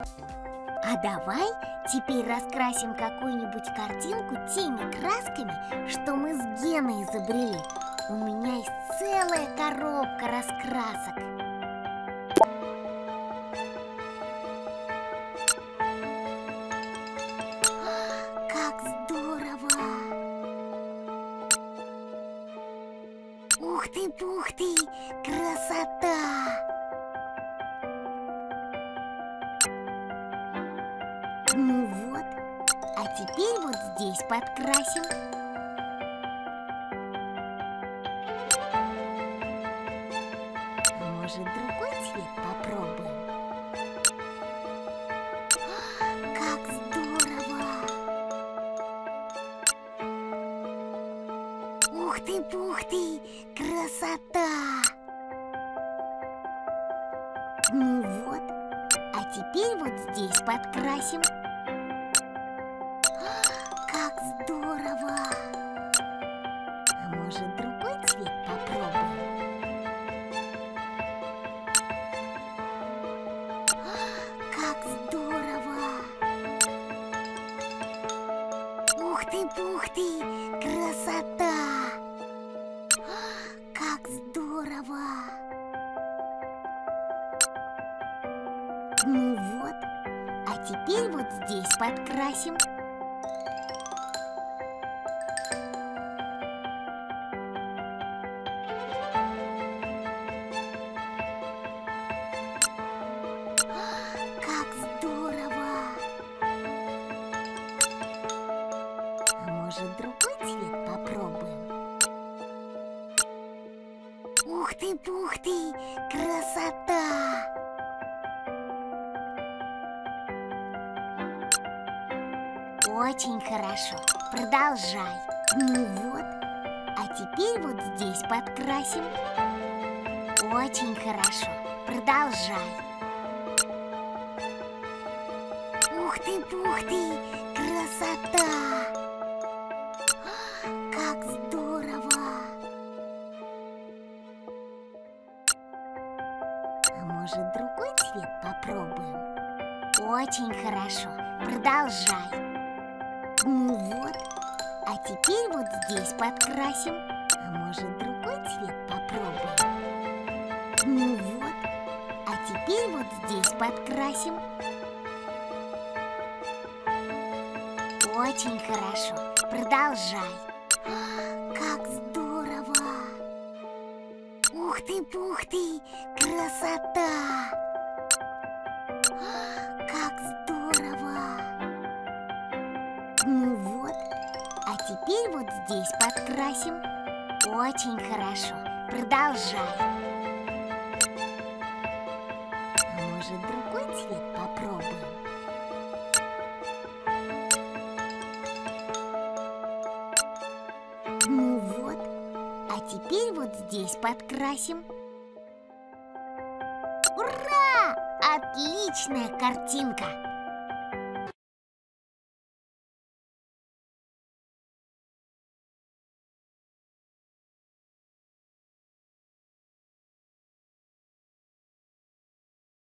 А давай теперь раскрасим какую-нибудь картинку теми красками, что мы с Геной изобрели. У меня есть целая коробка раскрасок. Как здорово! Ух ты, пух ты, красота! Теперь вот здесь подкрасим. Может, другой цвет попробуем? Как здорово! Ух ты, пух ты, красота! Ну вот, а теперь вот здесь подкрасим. Ух ты, красота! Как здорово! Ну вот, а теперь вот здесь подкрасим. Ух ты, красота! Очень хорошо. Продолжай. Ну вот. А теперь вот здесь подкрасим. Очень хорошо. Продолжай. Ух ты, пух ты, красота! Как здорово! Может, другой цвет попробуем? Очень хорошо. Продолжай. Ну вот. А теперь вот здесь подкрасим. А может, другой цвет попробуем? Ну вот. А теперь вот здесь подкрасим. Очень хорошо. Продолжай. Как здорово! Ух ты, пух ты, красота! Как здорово! Ну вот, а теперь вот здесь подкрасим. Очень хорошо. Продолжай. А может, другой цвет попробуем? Теперь вот здесь подкрасим. Ура! Отличная картинка!